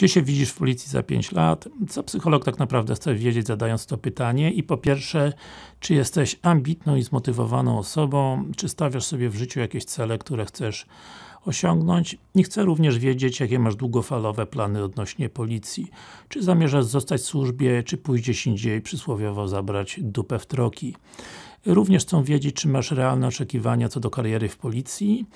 Gdzie się widzisz w policji za 5 lat? Co psycholog tak naprawdę chce wiedzieć zadając to pytanie? I po pierwsze, czy jesteś ambitną i zmotywowaną osobą? Czy stawiasz sobie w życiu jakieś cele, które chcesz osiągnąć i chcę również wiedzieć, jakie masz długofalowe plany odnośnie policji. Czy zamierzasz zostać w służbie, czy pójdziesz indziej, przysłowiowo zabrać dupę w troki. Również chcą wiedzieć, czy masz realne oczekiwania co do kariery w policji.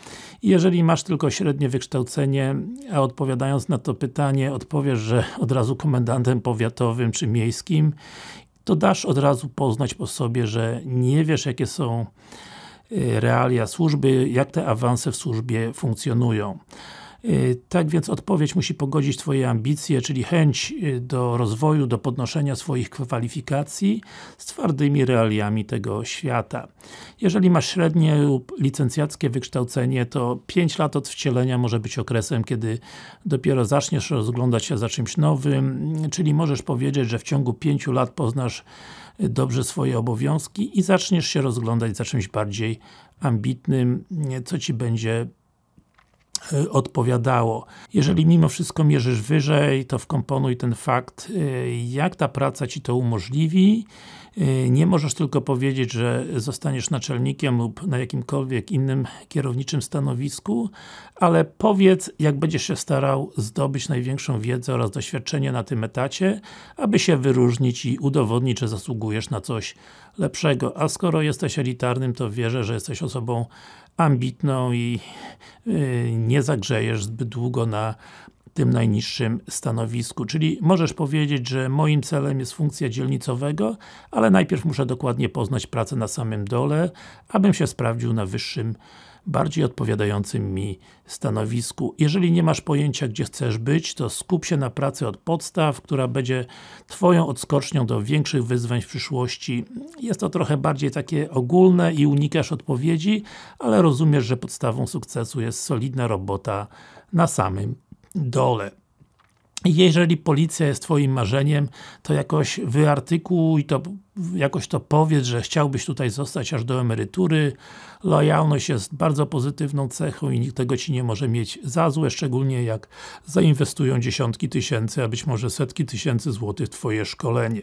Jeżeli masz tylko średnie wykształcenie, a odpowiadając na to pytanie odpowiesz, że od razu komendantem powiatowym czy miejskim, to dasz od razu poznać po sobie, że nie wiesz jakie są realia służby, jak te awanse w służbie funkcjonują. Y, tak więc odpowiedź musi pogodzić Twoje ambicje, czyli chęć y, do rozwoju, do podnoszenia swoich kwalifikacji z twardymi realiami tego świata. Jeżeli masz średnie lub licencjackie wykształcenie, to 5 lat od wcielenia może być okresem, kiedy dopiero zaczniesz rozglądać się za czymś nowym, czyli możesz powiedzieć, że w ciągu 5 lat poznasz y, dobrze swoje obowiązki i zaczniesz się rozglądać za czymś bardziej ambitnym, co Ci będzie odpowiadało. Jeżeli mimo wszystko mierzysz wyżej, to wkomponuj ten fakt, y, jak ta praca Ci to umożliwi. Y, nie możesz tylko powiedzieć, że zostaniesz naczelnikiem lub na jakimkolwiek innym kierowniczym stanowisku, ale powiedz, jak będziesz się starał zdobyć największą wiedzę oraz doświadczenie na tym etacie, aby się wyróżnić i udowodnić, że zasługujesz na coś lepszego. A skoro jesteś elitarnym, to wierzę, że jesteś osobą ambitną i yy, nie zagrzejesz zbyt długo na tym najniższym stanowisku. Czyli możesz powiedzieć, że moim celem jest funkcja dzielnicowego, ale najpierw muszę dokładnie poznać pracę na samym dole, abym się sprawdził na wyższym bardziej odpowiadającym mi stanowisku. Jeżeli nie masz pojęcia, gdzie chcesz być, to skup się na pracy od podstaw, która będzie Twoją odskocznią do większych wyzwań w przyszłości. Jest to trochę bardziej takie ogólne i unikasz odpowiedzi, ale rozumiesz, że podstawą sukcesu jest solidna robota na samym dole. Jeżeli policja jest Twoim marzeniem, to jakoś wyartykułuj to jakoś to powiedz, że chciałbyś tutaj zostać aż do emerytury. Lojalność jest bardzo pozytywną cechą i nikt tego Ci nie może mieć za złe, szczególnie jak zainwestują dziesiątki tysięcy, a być może setki tysięcy złotych w Twoje szkolenie.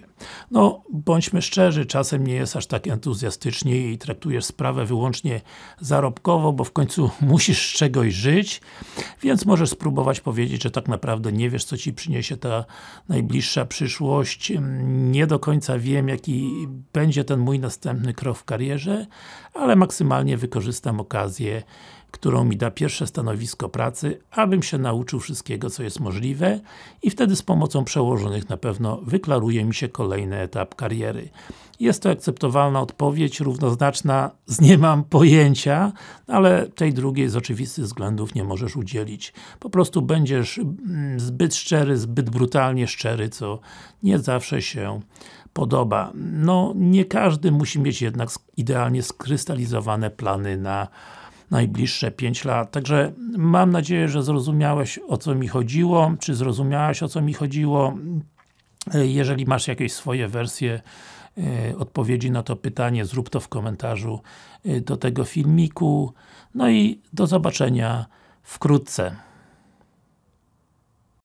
No, bądźmy szczerzy, czasem nie jest aż tak entuzjastycznie i traktujesz sprawę wyłącznie zarobkowo, bo w końcu musisz z czegoś żyć, więc możesz spróbować powiedzieć, że tak naprawdę nie wiesz, co Ci przyniesie ta najbliższa przyszłość. Nie do końca wiem, jaki będzie ten mój następny krok w karierze, ale maksymalnie wykorzystam okazję, którą mi da pierwsze stanowisko pracy, abym się nauczył wszystkiego, co jest możliwe i wtedy z pomocą przełożonych na pewno wyklaruje mi się kolejny etap kariery. Jest to akceptowalna odpowiedź, równoznaczna z nie mam pojęcia, ale tej drugiej z oczywistych względów nie możesz udzielić. Po prostu będziesz mm, zbyt szczery, zbyt brutalnie szczery, co nie zawsze się podoba. No, nie każdy musi mieć jednak idealnie skrystalizowane plany na najbliższe 5 lat. Także mam nadzieję, że zrozumiałeś o co mi chodziło, czy zrozumiałaś o co mi chodziło. Jeżeli masz jakieś swoje wersje e, odpowiedzi na to pytanie, zrób to w komentarzu e, do tego filmiku. No i do zobaczenia wkrótce.